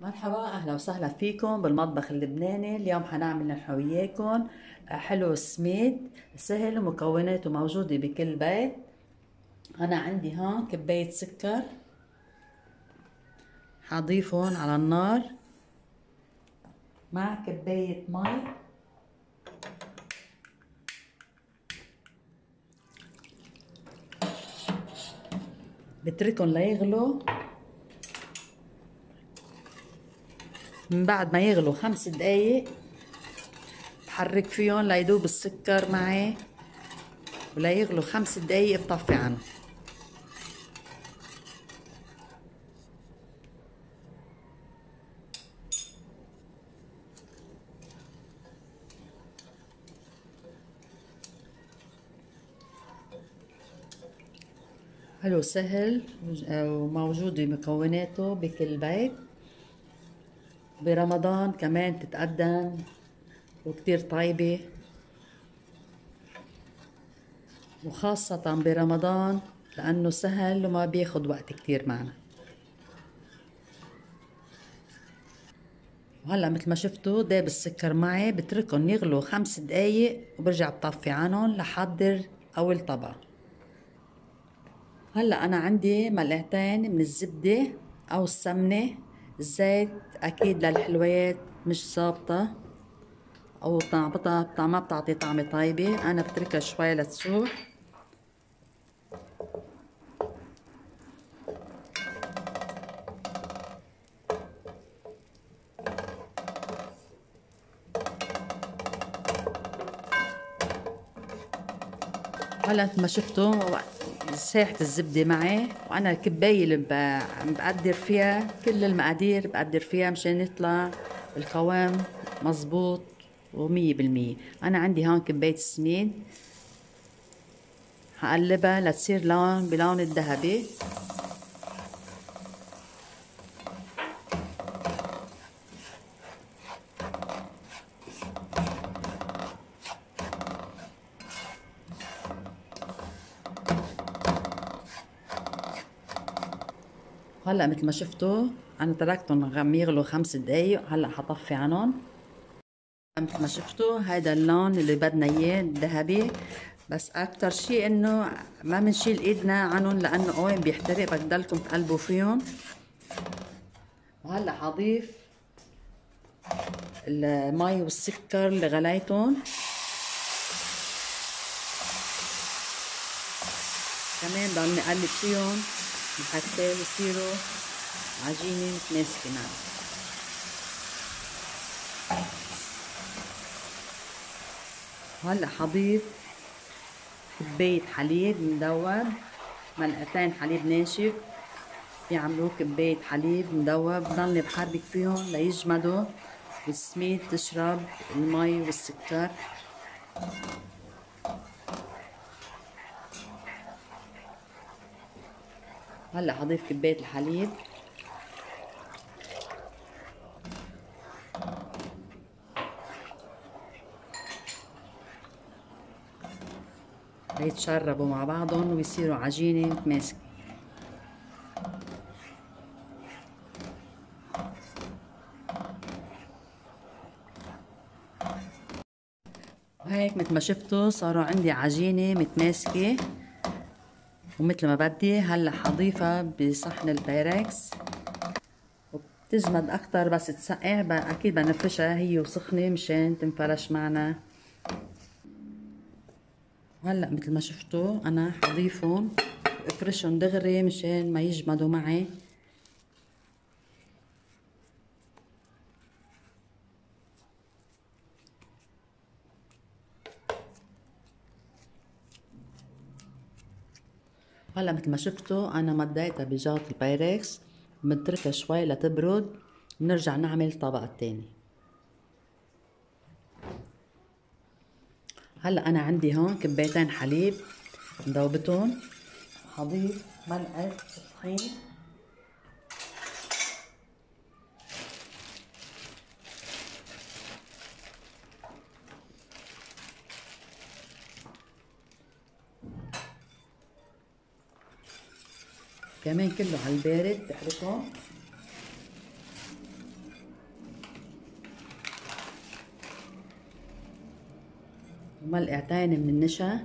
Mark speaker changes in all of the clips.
Speaker 1: مرحبا أهلا وسهلا فيكم بالمطبخ اللبناني. اليوم حنعمل نحن وياكم حلو سميد سهل ومكوناته موجودة بكل بيت. أنا عندي هون كباية سكر حضيفهم على النار مع كباية مي. بتركهم ليغلوا. من بعد ما يغلوا خمس دقايق بحرك فيهم ليدوب السكر معي ولا يغلوا خمس دقايق بطفي عنهم حلو سهل وموجود مكوناته بكل بيت. برمضان كمان تتقدم وكتير طيبة. وخاصة برمضان لأنه سهل وما بياخد وقت كتير معنا. وهلأ مثل ما شفتوا داب السكر معي بتركهم يغلوا خمس دقايق وبرجع بطفي عنهم لحضر أول طبق. هلأ أنا عندي ملعقتين من الزبدة أو السمنة الزيت أكيد للحلويات مش ظابطة. أو طعمها ما بتعطي طعمه طيبة. أنا بتركها شوي لتسوح هلا ما شفتوا؟ ساحة الزبدة معي وأنا الكباية اللي بقدر فيها كل المقادير بقدر فيها مشان يطلع القوام مزبوط ومية بالمية. أنا عندي هون كباية سمين هقلبها لتصير لون بلون الذهبي. هلأ مثل ما شفتوا أنا تركتهم يغلوا خمس دقايق هلأ حطفي عنهم. مثل ما شفتوا هيدا اللون اللي بدنا إياه الذهبي. بس أكتر شيء إنه ما بنشيل إيدنا عنهم لأنه قوي بيحترق بدك تضلكم تقلبوا فيهم. وهلأ حضيف المي والسكر اللي غليتهم. كمان ضلني أقلب فيهم. حتى يصيروا عجينة متماسكة معنا هلا حضيف كباية حليب مدوب ملعقتين حليب ناشف بيعملوه كباية حليب مدوب بضلني بحرك فيهم ليجمدوا والسميد تشرب المي والسكر. هلا حضيف كباية الحليب. ليتشربوا مع بعضهم ويصيروا عجينة متماسكة وهيك مثل ما شفتوا صاروا عندي عجينة متماسكة. ومثل ما بدي هلا حضيفها بصحن البايركس. وبتجمد أكتر بس تسقع أكيد بنفرشها هي وسخنة مشان تنفرش معنا. وهلا مثل ما شفتوا أنا حضيفهم افرشهم دغري مشان ما يجمدوا معي. هلا مثل ما شفتوا أنا مديتها بجاط البايركس بنتركها شوي لتبرد بنرجع نعمل الطبق الثاني هلا أنا عندي هون كبايتين حليب مذوبتهم حضيف ملعقه طحين. كمان كله على البارد بحركه وملقعتين من النشا.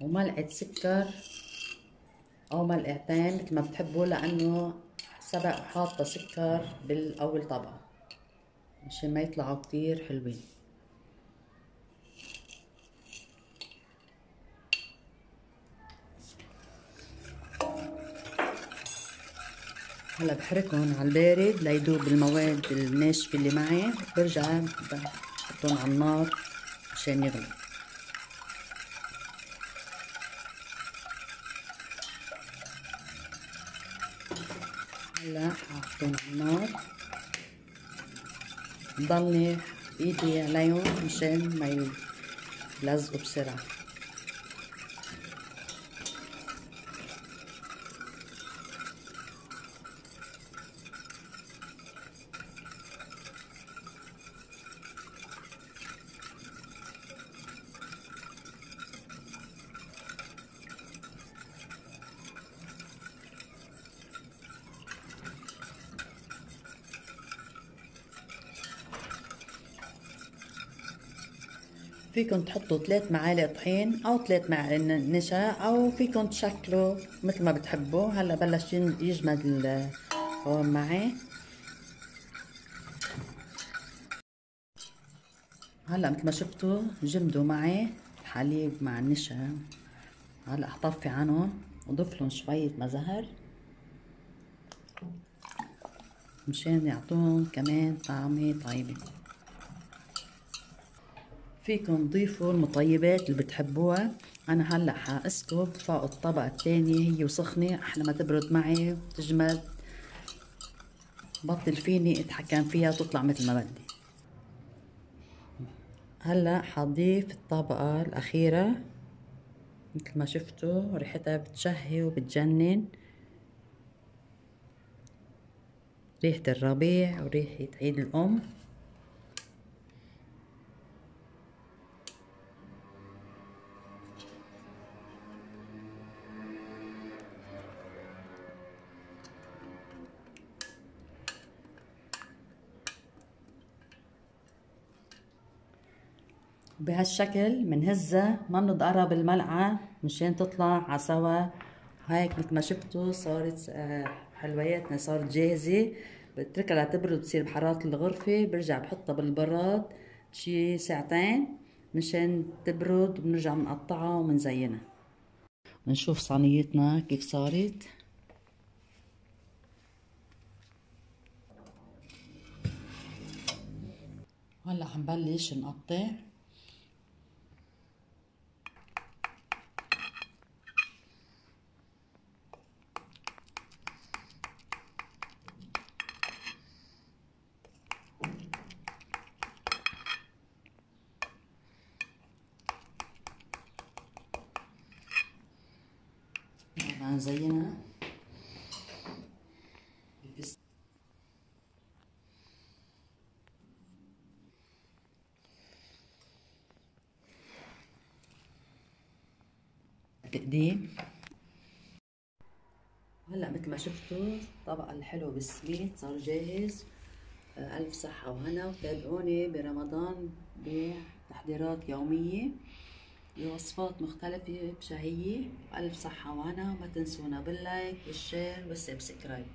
Speaker 1: وملعقة سكر. أو ملقعتين مثل ما بتحبوا لأنه سبق حاطة سكر بالأول طبقة مشان ما يطلعوا كتير حلوين. هلا بحركهم على البارد ليدوب المواد الناشفة اللي معي. برجع بحطهم على النار عشان يغلوا. هلا حاطين على النار. ضلني ايدي عليهم مشان ما يلزقوا بسرعة فيكم تحطوا ثلاث معالق طحين أو ثلاث معالق نشا أو فيكم تشكلوا مثل ما بتحبوا. هلأ بلش يجمد القوام معي. هلأ مثل ما شفتوا جمدوا معي الحليب مع النشا. هلأ احطفي عنهم وضيف لهم شوية مزهر. مشان يعطون كمان طعمة طيبة. فيكم تضيفوا المطيبات اللي بتحبوها. أنا هلأ حأسكب فوق الطبقة الثانية هي وسخنة أحلى ما تبرد معي وتجمد بطل فيني أتحكم فيها وتطلع مثل ما بدي. هلأ حضيف الطبقة الأخيرة. مثل ما شفتوا ريحتها بتشهي وبتجنن. ريحة الربيع وريحة عيد الأم. بهالشكل منهزها. ما بنضقرها بالملعقة مشان تطلع عسوا هيك مثل ما شفتوا صارت آه، حلوياتنا صارت جاهزة. بتركها لتبرد بتصير بحرارة الغرفة. برجع بحطها بالبراد شي ساعتين مشان تبرد. وبنرجع بنقطعها وبنزينها نشوف صينيتنا كيف صارت. هلا حنبلش نقطع. هنزينها تقديم. هلأ مثل ما شفتوا الطبق الحلو بالسميد صار جاهز. آه، ألف صحة وهنا. وتابعوني برمضان بتحضيرات يومية. بوصفات مختلفة بشهية. وألف صحة وهنا وما تنسونا بال like وال share وال subscribe.